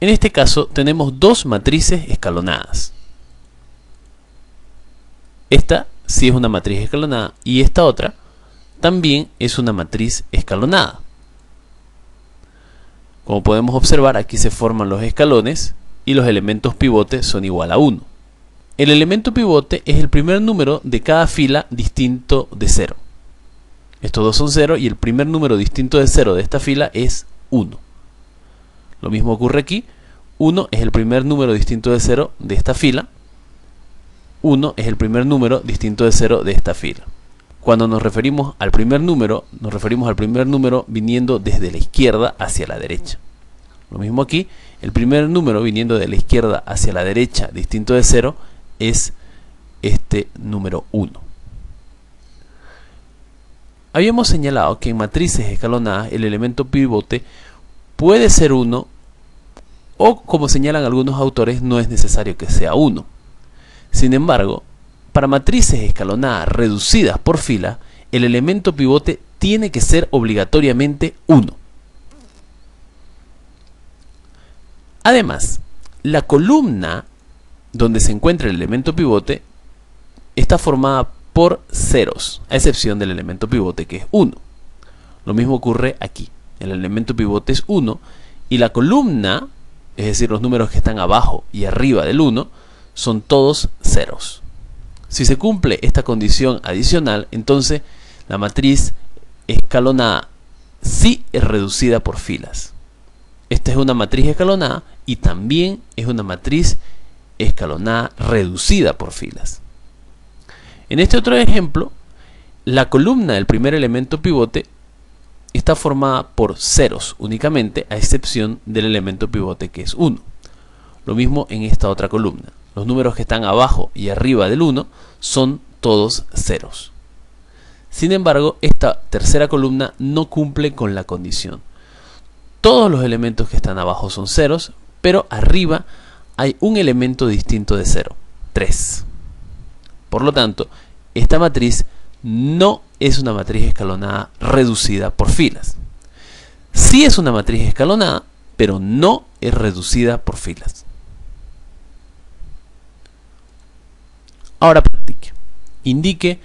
En este caso tenemos dos matrices escalonadas. Esta sí es una matriz escalonada y esta otra también es una matriz escalonada. Como podemos observar, aquí se forman los escalones y los elementos pivote son igual a 1. El elemento pivote es el primer número de cada fila distinto de 0. Estos dos son 0 y el primer número distinto de 0 de esta fila es 1. Lo mismo ocurre aquí. 1 es el primer número distinto de 0 de esta fila. 1 es el primer número distinto de 0 de esta fila. Cuando nos referimos al primer número, nos referimos al primer número viniendo desde la izquierda hacia la derecha. Lo mismo aquí, el primer número viniendo de la izquierda hacia la derecha distinto de 0 es este número 1. Habíamos señalado que en matrices escalonadas el elemento pivote puede ser 1 o como señalan algunos autores no es necesario que sea 1. Sin embargo, para matrices escalonadas reducidas por fila, el elemento pivote tiene que ser obligatoriamente 1. Además, la columna donde se encuentra el elemento pivote está formada por ceros, a excepción del elemento pivote que es 1. Lo mismo ocurre aquí. El elemento pivote es 1 y la columna, es decir, los números que están abajo y arriba del 1, son todos ceros. Si se cumple esta condición adicional, entonces la matriz escalonada sí es reducida por filas. Esta es una matriz escalonada y también es una matriz escalonada reducida por filas. En este otro ejemplo, la columna del primer elemento pivote está formada por ceros únicamente, a excepción del elemento pivote que es 1. Lo mismo en esta otra columna. Los números que están abajo y arriba del 1 son todos ceros. Sin embargo, esta tercera columna no cumple con la condición. Todos los elementos que están abajo son ceros, pero arriba hay un elemento distinto de cero, 3. Por lo tanto, esta matriz no es una matriz escalonada reducida por filas. Sí es una matriz escalonada, pero no es reducida por filas. Ahora practique. Indique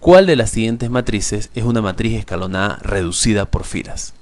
cuál de las siguientes matrices es una matriz escalonada reducida por filas.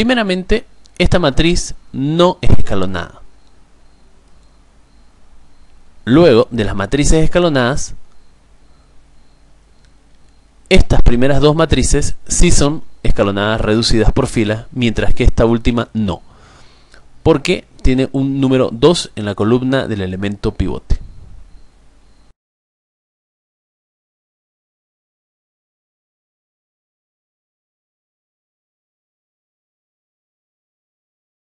Primeramente, esta matriz no es escalonada. Luego de las matrices escalonadas, estas primeras dos matrices sí son escalonadas reducidas por filas, mientras que esta última no, porque tiene un número 2 en la columna del elemento pivote.